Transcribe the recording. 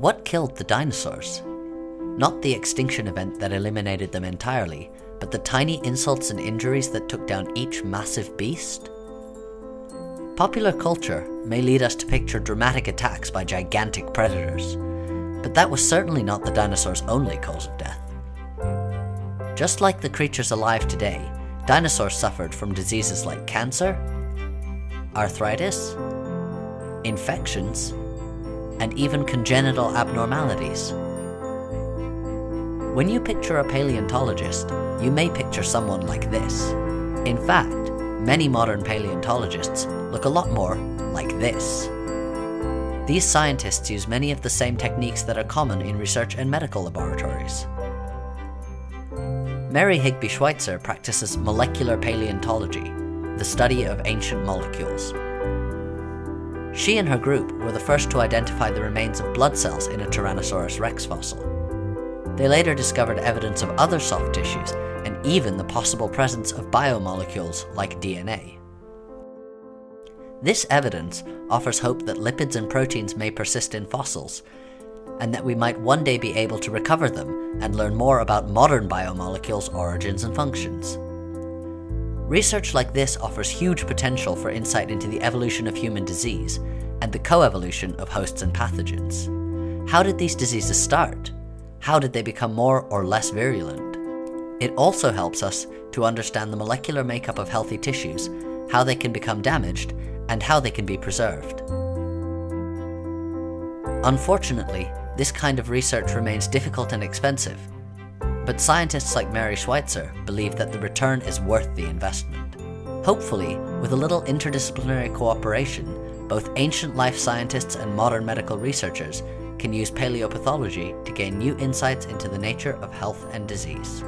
what killed the dinosaurs? Not the extinction event that eliminated them entirely, but the tiny insults and injuries that took down each massive beast? Popular culture may lead us to picture dramatic attacks by gigantic predators, but that was certainly not the dinosaurs' only cause of death. Just like the creatures alive today, dinosaurs suffered from diseases like cancer, arthritis, infections, and even congenital abnormalities. When you picture a paleontologist, you may picture someone like this. In fact, many modern paleontologists look a lot more like this. These scientists use many of the same techniques that are common in research and medical laboratories. Mary Higby Schweitzer practices molecular paleontology, the study of ancient molecules. She and her group were the first to identify the remains of blood cells in a Tyrannosaurus rex fossil. They later discovered evidence of other soft tissues and even the possible presence of biomolecules like DNA. This evidence offers hope that lipids and proteins may persist in fossils, and that we might one day be able to recover them and learn more about modern biomolecules' origins and functions. Research like this offers huge potential for insight into the evolution of human disease and the coevolution of hosts and pathogens. How did these diseases start? How did they become more or less virulent? It also helps us to understand the molecular makeup of healthy tissues, how they can become damaged, and how they can be preserved. Unfortunately, this kind of research remains difficult and expensive, but scientists like Mary Schweitzer believe that the return is worth the investment. Hopefully, with a little interdisciplinary cooperation, both ancient life scientists and modern medical researchers can use paleopathology to gain new insights into the nature of health and disease.